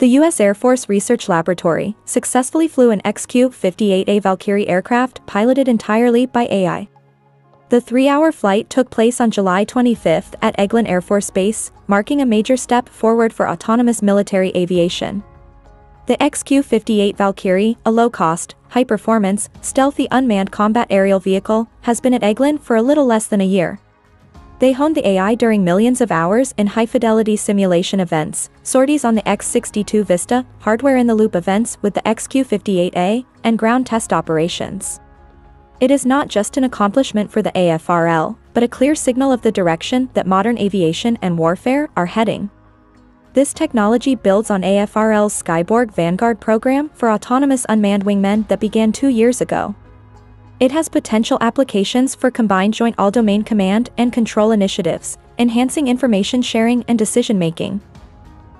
The U.S. Air Force Research Laboratory successfully flew an XQ-58A Valkyrie aircraft piloted entirely by AI. The three-hour flight took place on July 25 at Eglin Air Force Base, marking a major step forward for autonomous military aviation. The XQ-58 Valkyrie, a low-cost, high-performance, stealthy unmanned combat aerial vehicle, has been at Eglin for a little less than a year. They honed the AI during millions of hours in high-fidelity simulation events, sorties on the X-62 Vista, hardware-in-the-loop events with the XQ-58A, and ground test operations. It is not just an accomplishment for the AFRL, but a clear signal of the direction that modern aviation and warfare are heading. This technology builds on AFRL's Skyborg Vanguard program for autonomous unmanned wingmen that began two years ago. It has potential applications for combined joint all-domain command and control initiatives, enhancing information sharing and decision-making.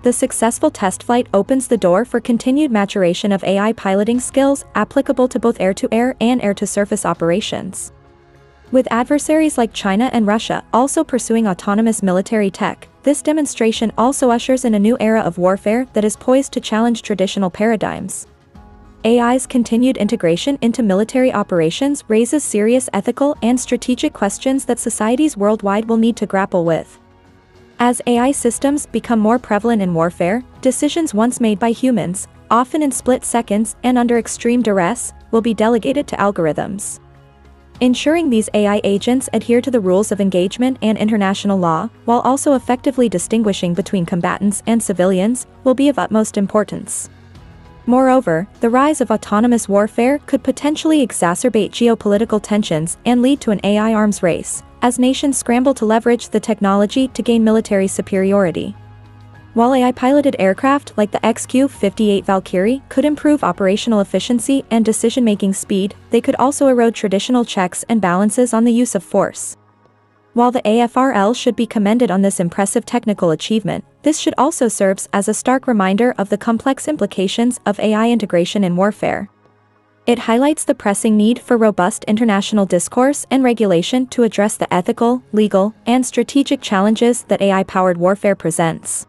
The successful test flight opens the door for continued maturation of AI piloting skills applicable to both air-to-air -air and air-to-surface operations. With adversaries like China and Russia also pursuing autonomous military tech, this demonstration also ushers in a new era of warfare that is poised to challenge traditional paradigms. AI's continued integration into military operations raises serious ethical and strategic questions that societies worldwide will need to grapple with. As AI systems become more prevalent in warfare, decisions once made by humans, often in split seconds and under extreme duress, will be delegated to algorithms. Ensuring these AI agents adhere to the rules of engagement and international law, while also effectively distinguishing between combatants and civilians, will be of utmost importance. Moreover, the rise of autonomous warfare could potentially exacerbate geopolitical tensions and lead to an AI arms race, as nations scramble to leverage the technology to gain military superiority. While AI-piloted aircraft like the XQ-58 Valkyrie could improve operational efficiency and decision-making speed, they could also erode traditional checks and balances on the use of force. While the AFRL should be commended on this impressive technical achievement, this should also serve as a stark reminder of the complex implications of AI integration in warfare. It highlights the pressing need for robust international discourse and regulation to address the ethical, legal, and strategic challenges that AI-powered warfare presents.